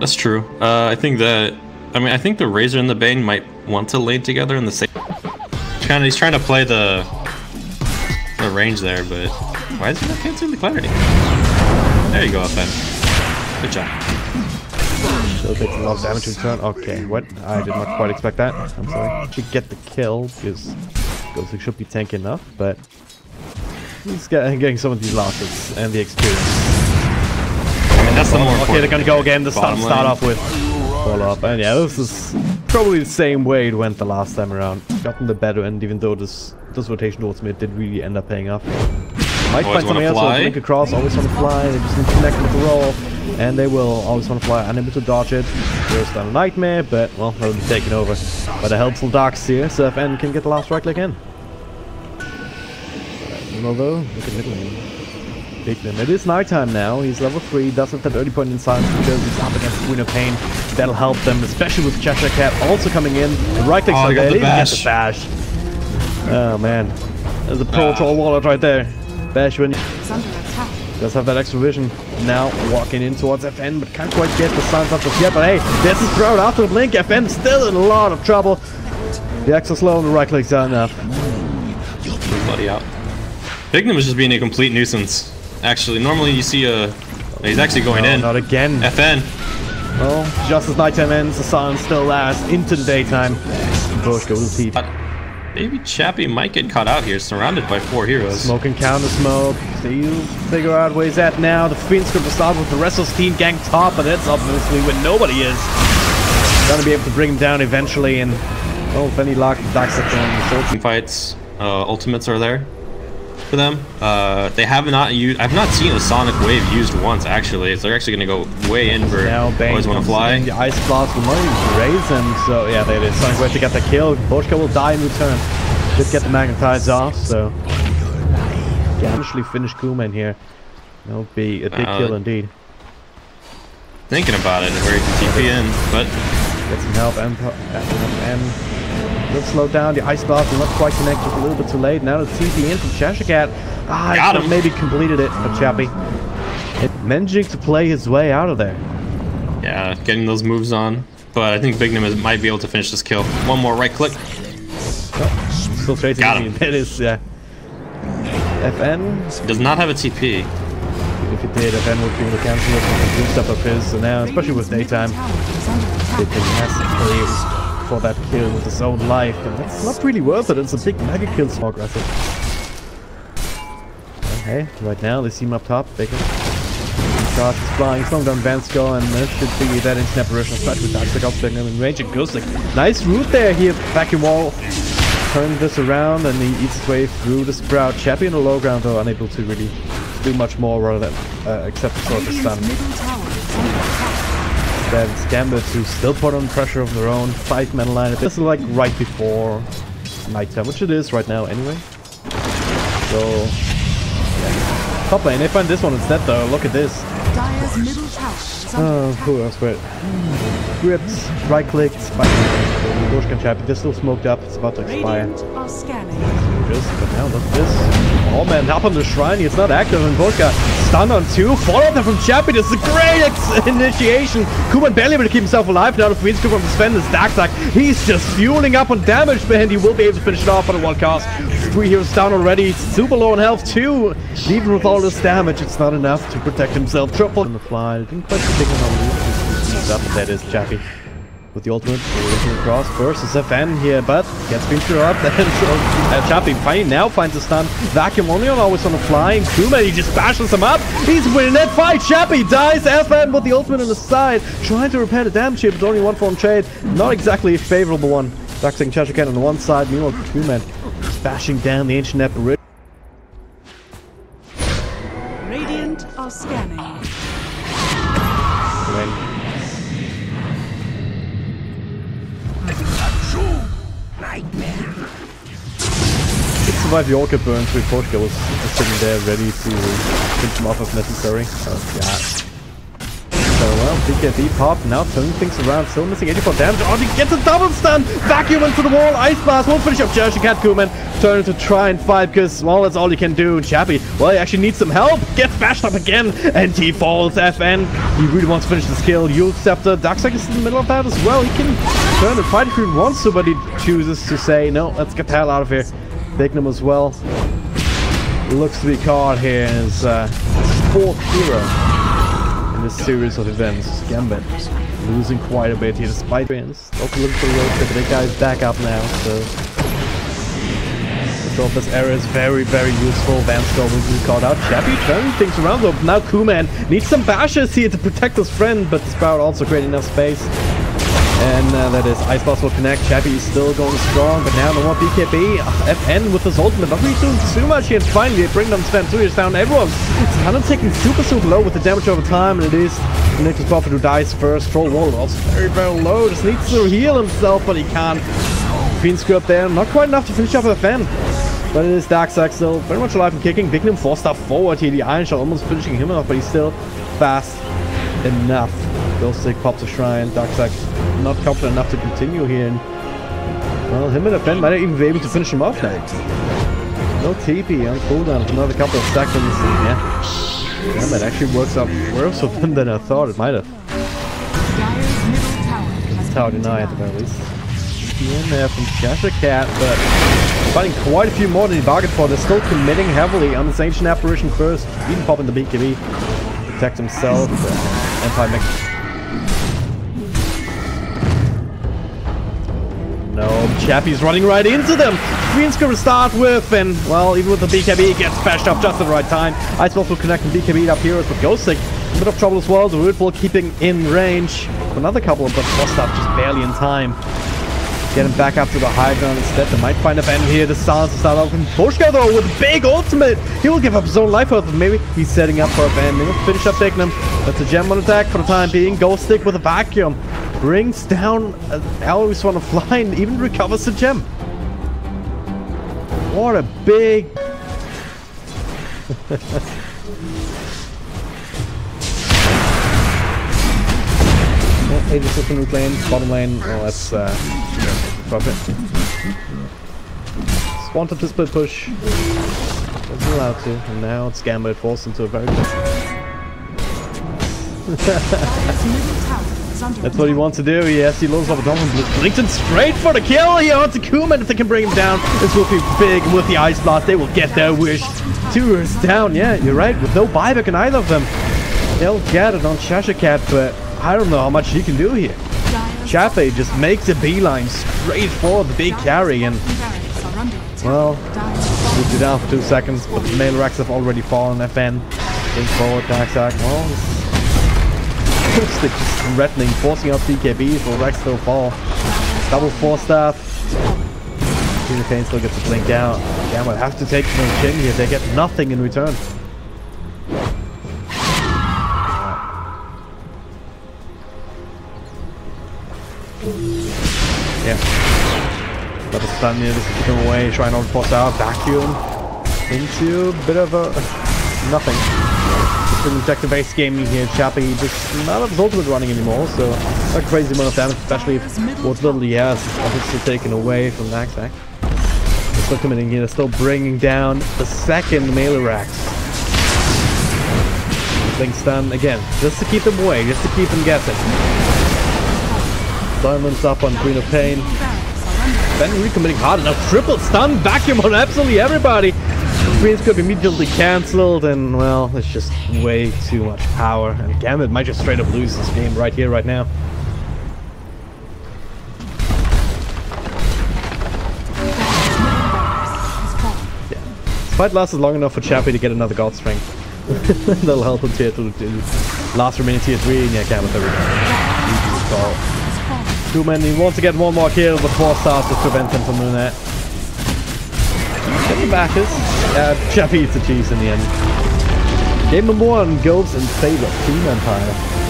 That's true. Uh, I think that. I mean, I think the Razor and the Bane might want to lane together in the same. Kind of, he's trying to play the the range there, but why is he not canceling the clarity? There you go, FN. Good job. Still takes a lot of damage in turn. Okay, what? I did not quite expect that. I'm sorry. Should get the kill because Ghostly should be tanky enough, but he's getting some of these losses and the experience. And that's the more Okay, they're gonna go again. The start, start off with follow up, and yeah, this is probably the same way it went the last time around. Gotten the better end, even though this this rotation towards mid did really end up paying off. Might Always find something wanna else. fly. Link across, always want to fly. They just need to connect with the roll, and they will always want to fly. Unable to dodge it. There's a nightmare, but well, that'll be taken over by the helpful Darks here. So FN can get the last right click in. Although, look at mid lane. Big limb. It is nighttime now. He's level 3, doesn't have that early point in silence because he's up against Queen of Pain. That'll help them, especially with Cheshire Cat also coming in. The right clicks Oh, are got there. the They didn't the bash. bash. Oh man. There's a pro Ah. Troll Warlord right there. Bash when It's under attack. does have that extra vision. Now walking in towards FN, but can't quite get the signs up just yet. But hey, this is crowd after the blink. FN still in a lot of trouble. The X is slow and the right clicks are enough. Buddy out. Bignum is just being a complete nuisance. Actually, normally you see a. He's actually going No, in. not again. FN. Well, just as nighttime ends, the sun still lasts into the daytime. Bush goes heat. Maybe Chappie might get caught out here, surrounded by four heroes. Smoke and counter smoke. Still figure out where he's at now. The Fiend's going to start with the rest of his team gang top, but that's obviously where nobody is. Gonna be able to bring him down eventually, and oh, if any luck, Dax at the sword. fights, uh, ultimates are there for them. Uh, they have not used. I've not seen a Sonic Wave used once actually. So they're actually gonna go way in for. Now always want to fly. The ice blast will not raise him, so yeah, it is. Sonic Wave to get the kill. Boschka will die in return. Did get the magnetize off, so actually finish Kuman here. That'll be a big Uh, kill indeed. Thinking about it, where he can TP in, but Get some help and and will slow down. The ice blast will not quite connect just a little bit too late. Now the TP in from Cheshire Cat. Ah, Got him. maybe completed it, but Chappie. It managing to play his way out of there. yeah, getting those moves on. But I think Bignum is, might be able to finish this kill. One more right click. Still chasing Got him. him. It is, yeah. FN, Does not have a TP. if it did, FN would be able to cancel it and do stuff of his. So now, especially with daytime, Tower is under can massively for that kill with his own life. And that's not really worth it. It's a big mega kill, so aggressive. Okay, right now they see him up top. Bacon. Shots is flying, slowing down Vansko, and this should be that instant apparition of Touch with Darkstick Upspring in range. Goes like nice route there here, vacuum wall. Turn this around and he eats his way through the sprout. Chappy in the low ground though, unable to really do much more rather than uh, except for of stun. Middle tower is. Then Gambit who still put on pressure of their own. Five man line. This is like right before nighttime, which it is right now anyway. So yeah. Top lane, they find this one instead though. Look at this. Dire's middle tower is under Oh, who else? Wait. Gripped, right clicked, spike. Bushkan they're still smoked up. It's about to expire. Just, but now look at this. Oh man, up on the shrine, it's not active, and Volka stun on two. Follow them from Chappie, this is a great initiation. Kuman barely able to keep himself alive now. The Queen's from his defend his dark side. He's just fueling up on damage, but he will be able to finish it off on a one cast. Three heroes down already, super low on health too. Even with all this damage, it's not enough to protect himself. Triple on the fly, didn't quite on the up, that is Chappie with the ultimate across versus FN here, but gets through up. So uh, Chappie fine now finds a stun. Vacuum only on always on the flying. Kuma he just bashes him up. He's winning that fight. Chappie dies. FN with the ultimate on the side, trying to repair the damage here, but only one form trade. Not exactly a favorable one. Doxing Chashikan on the one side, meanwhile Kuma bashing down the ancient apparition. Survive the Orca burn, so Portuga was was sitting there ready to finish him off if necessary. So, yeah. So, well, BKB pop now turning things around. Still missing 84 damage. Oh, he gets a double stun! Vacuum into the wall. Ice Blast won't finish up Jersey Cat Kuman. Turning to try and fight because, well, that's all he can do. Chappie, well, he actually needs some help. Gets bashed up again. And he falls FN. He really wants to finish this kill. Yule Scepter. Dark Seer is in the middle of that as well. He can turn and fight if he wants to, but he chooses to say, no, let's get the hell out of here. Bignum as well. Looks to be caught here as uh, fourth hero in this series of events. Gambit losing quite a bit here despite wins. Also looking for the road but the guy's back up now, so this area is very, very useful. Van will be caught out. Chappie turning things around though. Now Kuman needs some bashes here to protect his friend, but the Sprout also creating enough space. And uh, that is Ice Blast will connect. Chappie is still going strong, but now the one BKB. Uh, FN with his ultimate. Not really doing too much here. Finally, they bring them Sven Tuyers down. Everyone's kind of taking super, super low with the damage over time. And it is Nicholas Buffett who dies first. Troll Wall also very, very low. Just needs to heal himself, but he can't. Fiend up there. Not quite enough to finish off FN. But it is Dark Darkseid still very much alive and kicking. Bignum four star forward here. The Iron Shot almost finishing him off, but he's still fast enough. Ghost Stick pops a shrine. Dark Darkseid not confident enough to continue here. And, well, him and the FN might not even be able to finish him off now. No TP on cooldown for another couple of seconds. Yeah, Damn, it actually works out worse for them than I thought it might have. Tower has Tower been denied at the denied. very least. In there from Cheshire Cat, but fighting quite a few more than he bargained for. They're still committing heavily on this ancient apparition first. Even popping the BKB. Protect himself. Empire Mech. No, running right into them. Queen's gonna start with, and well, even with the BKB, he gets bashed up just at the right time. Ice Wolf will connect and BKB up heroes, but Ghost Sick, a bit of trouble as well. The Root Ball keeping in range. Another couple, of but lost up just barely in time. Get him back up to the high ground instead. They might find a bend here. The Silence to start off. And Boschka though with big ultimate. He will give up his own life worth, maybe he's setting up for a. He'll finish up taking him. That's a gem on attack for the time being. Ghost Stick with a vacuum. Brings down uh, Aloys on a fly and even recovers the gem. What a big... Yeah, 86 in root lane, bottom lane, well that's uh, drop it. Just wanted to split push. Wasn't allowed to, and now it's Gambit forced into a very good... That's what he wants to do, yes, he loves off a Dolphin. Blinks straight for the kill here onto Kuman if they can bring him down. This will be big and with the Ice Blast, they will get their wish. Two is down, yeah, you're right, with no buyback in either of them. They'll get it on Cheshire Cat, but I don't know how much he can do here. Chaffee just makes a beeline straight for the big carry and attack. well, it down for two seconds, but the mail racks have already fallen. FN, think forward, Dark Seer. Well, it's stick just threatening, forcing out BKBs, will Rex still fall. Double four staff. Tina Kane still gets a blink out. Gamma have to take some chin here. They get nothing in return. Yeah. Another stun here, this is taken away, trying to force out, vacuum into a bit of a nothing. Just an objective base gaming here, Chappie just not of ultimate running anymore, so a crazy amount of damage, especially if what little he has obviously taken away from. They're still coming in here, still bringing down the second melee racks. Blink stun again, just to keep them away, just to keep them guessing. Diamonds up on Queen of Pain. Ben recommitting hard enough. Triple stun vacuum on absolutely everybody. Queen's could be immediately cancelled, and well, it's just way too much power. And Gambit might just straight up lose this game right here, right now. This fight lasts long enough for Chappie to get another God Strength. That'll help him tier 2 to last remaining tier 3, and yeah, Gambit, there we go. Easy call. Has fallen. Two men, he wants to get one more kill, but four stars to prevent him from doing that. Get the backers. Uh, Chappie eats the cheese in the end. Game number one in favor of Team Empire.